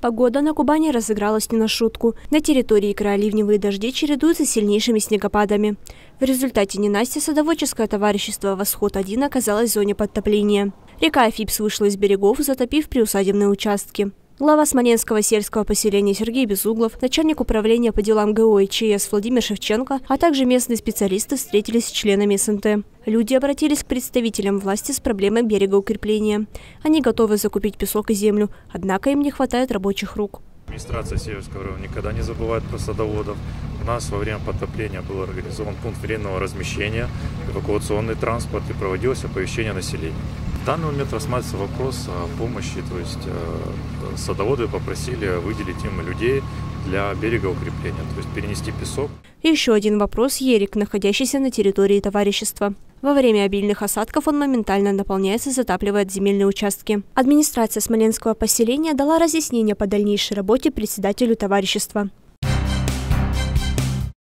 Погода на Кубани разыгралась не на шутку. На территории края ливневые дожди чередуются с сильнейшими снегопадами. В результате ненастья садоводческое товарищество «Восход-1» оказалось в зоне подтопления. Река Афипс вышла из берегов, затопив приусадебные участки. Глава Смоленского сельского поселения Сергей Безуглов, начальник управления по делам ГО и ЧС Владимир Шевченко, а также местные специалисты встретились с членами СНТ. Люди обратились к представителям власти с проблемой берегоукрепления. Они готовы закупить песок и землю, однако им не хватает рабочих рук. Администрация Северского района никогда не забывает про садоводов. У нас во время потопления был организован пункт временного размещения, эвакуационный транспорт и проводилось оповещение населения. Данный момент рассматривается вопрос о помощи, то есть э, садоводы попросили выделить им людей для берегоукрепления, то есть перенести песок. Еще один вопрос – Ерик, находящийся на территории товарищества. Во время обильных осадков он моментально наполняется затапливает земельные участки. Администрация Смоленского поселения дала разъяснение по дальнейшей работе председателю товарищества.